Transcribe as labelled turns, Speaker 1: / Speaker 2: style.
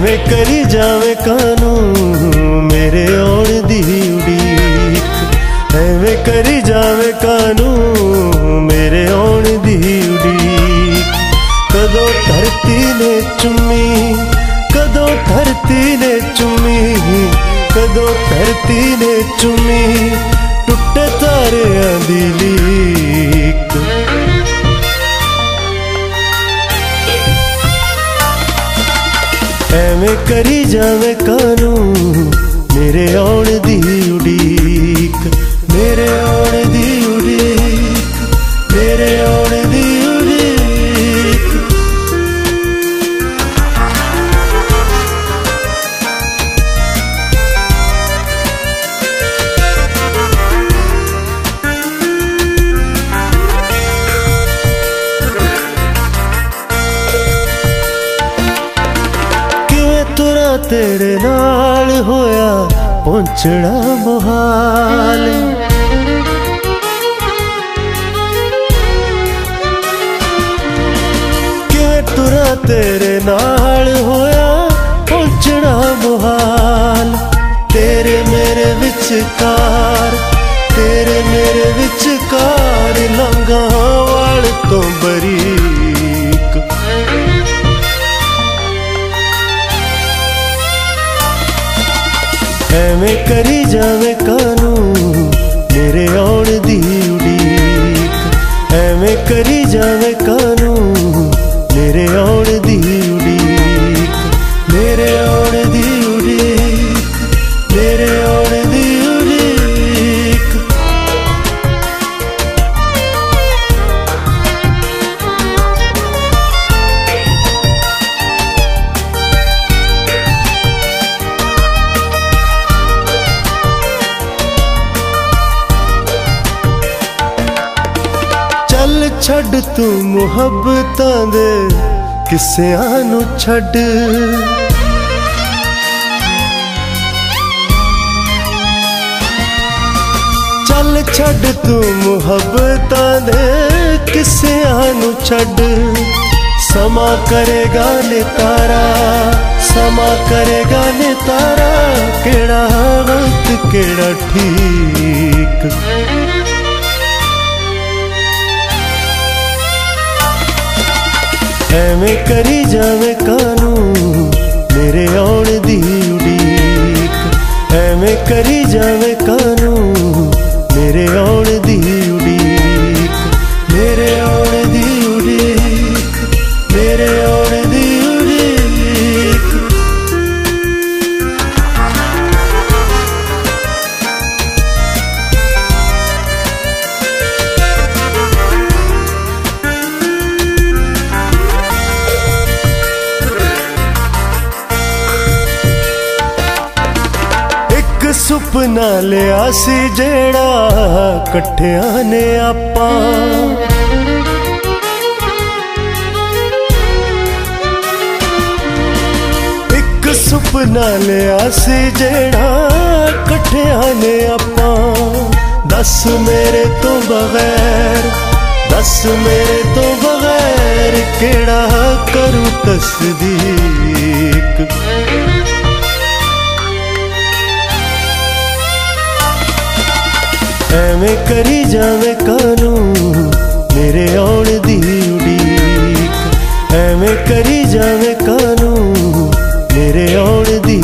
Speaker 1: ਕਰੀ ਜਾਵੇ ਕਾਨੂੰ ਮੇਰੇ ਆਉਣ ਦੀ ਉਡੀਕ। ਐਵੇਂ ਕਰੀ ਜਾਵੇ ਕਾਨੂੰ ਮੇਰੇ ਆਉਣ ਦੀ ਉਡੀਕ। ਕਦੋਂ ਧਰਤੀ ਨੇ ਚੁੰਮੀ? ਕਦੋਂ ਧਰਤੀ ਨੇ ਚੁੰਮੀ? ਕਦੋਂ ਧਰਤੀ ਨੇ ਚੁੰਮੀ? ਟੁੱਟੇ ਤਾਰਿਆਂ ਦੀ ਲੀਕ। ਐਵੇਂ ਕਰੀ ਜਾਵੇ ਕਾਨੂੰ ਮੇਰੇ ਆਉਣ ਦੀ ਉਡੀਕ ਮੇਰੇ ਆਉਣ ਦੀ ਉਡੀਕ ਮੇਰੇ ਆਉਣ ਤੇਰੇ ਨਾਲ ਹੋਇਆ ਪਹੁੰਚਣਾ ਮੁਹਾਲ। ਕਿਵੇਂ ਤੁਰਾਂ ਤੇਰੇ ਨਾਲ ਹੋਇਆ ਪਹੁੰਚਣਾ ਮੁਹਾਲ? ਤੇਰੇ ਮੇਰੇ ਵਿਚਕਾਰ, ਤੇਰੇ ਮੇਰੇ ਵਿਚਕਾਰ ਲੰਘਾਂ ਵਾਲ ਤੋਂ ਬਰੀਕ ਐਵੇਂ ਕਰੀ ਜਾਵੇ ਕਾਨੂੰ ਮੇਰੇ ਆਉਣ ਦੀ ਉਡੀਕ। ਐਵੇਂ ਕਰੀ ਜਾਵੇ ਕਾਨੂੰ ਛੱਡ ਤੂੰ ਮੁਹੱਬਤਾਂ ਦੇ ਕਿਸਿਆਂ ਨੂੰ ਛੱਡ। ਚੱਲ ਛੱਡ ਤੂੰ ਮੁਹੱਬਤਾਂ ਦੇ ਕਿਸਿਆਂ ਨੂੰ ਛੱਡ। ਸਮਾਂ ਕਰੇਗਾ ਨੇ ਤਾਰਾ ਸਮਾਂ ਕਰੇਗਾ ਨੇ ਤਾਰਾ ਕਿਹੜਾ ਵਕਤ, ਕਿਹੜਾ ਠੀਕ। ਐਵੇਂ ਕਰੀ ਜਾਵੇ ਕਾਨੂੰ ਮੇਰੇ ਆਉਣ ਦੀ ਉਡੀਕ। ਐਵੇਂ ਕਰੀ ਜਾਵੇ ਕਾਨੂੰ ਮੇਰੇ ਆਉਣ ਦੀ ਉਡੀਕ। ਮੇਰੇ ਆਉਣ ਦੀ ਉਡੀਕ, ਮੇਰੇ ਆਉਣ ਸੁਪਨਾ ਲਿਆ ਸੀ ਜਿਹੜਾ ਇਕੱਠਿਆਂ ਨੇ ਆਪਾਂ। ਇੱਕ ਸੁਪਨਾ ਲਿਆ ਸੀ ਜਿਹੜਾ ਇਕੱਠਿਆਂ ਨੇ ਆਪਾਂ। ਦੱਸ ਮੇਰੇ ਤੋਂ ਬਗੈਰ, ਦੱਸ ਮੇਰੇ ਤੋਂ ਬਗੈਰ ਕਿਹੜਾ ਕਰੂ ਤਸਦੀਕ? ਐਵੇਂ ਕਰੀ ਜਾਵੇ ਕਾਨੂੰ, ਮੇਰੇ ਆਉਣ ਦੀ ਉਡੀਕ। ਐਵੇਂ ਕਰੀ ਜਾਵੇ ਕਾਨੂੰ, ਮੇਰੇ ਆਉਣ ਦੀ